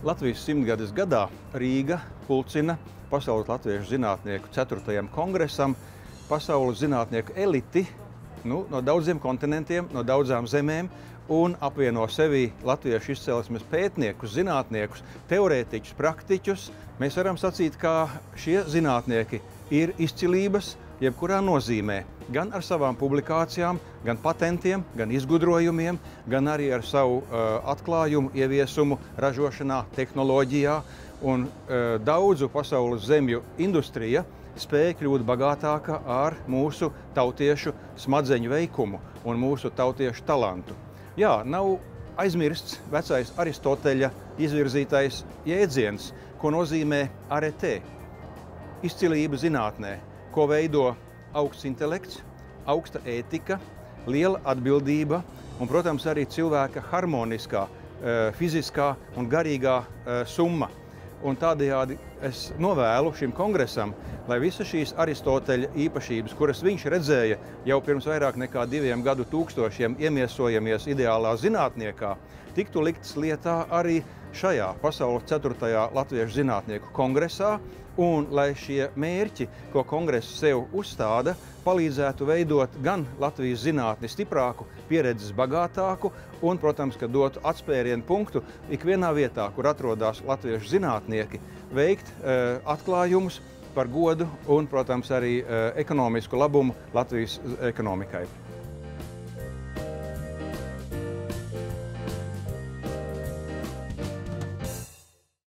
Latvijas simtgades gadā Rīga pulcina Pasaules latviešu zinātnieku 4. kongresam pasaules zinātnieku eliti nu, no daudziem kontinentiem, no daudzām zemēm un apvieno sevī latviešu izcelsmes pētniekus, zinātniekus, teorētiķus, praktiķus. Mēs varam sacīt, ka šie zinātnieki ir izcilības jebkurā nozīmē, gan ar savām publikācijām, gan patentiem, gan izgudrojumiem, gan arī ar savu uh, atklājumu, ieviesumu ražošanā, tehnoloģijā. Un uh, daudzu pasaules zemju industrija spēja kļūt bagātāka ar mūsu tautiešu smadzeņu veikumu un mūsu tautiešu talantu. Jā, nav aizmirsts vecais Aristoteļa izvirzītais jēdziens, ko nozīmē aretē - izcilība zinātnē, ko veido augsts intelekts, augsta ētika, liela atbildība un, protams, arī cilvēka harmoniskā, eh, fiziskā un garīgā eh, summa. Un tādējādi es novēlu šim kongresam, lai visas šīs Aristoteļa īpašības, kuras viņš redzēja jau pirms vairāk nekā diviem gadu tūkstošiem, iemiesojamies ideālā zinātniekā, tiktu liktas lietā arī šajā pasaules 4. latviešu zinātnieku kongresā, un lai šie mērķi, ko kongress sev uzstāda, palīdzētu veidot gan Latvijas zinātni stiprāku, pieredzes bagātāku un, protams, ka dotu atspērienu punktu ikvienā vietā, kur atrodas latviešu zinātnieki, veikt atklājumus par godu un, protams, arī uh, ekonomisku labumu Latvijas ekonomikai.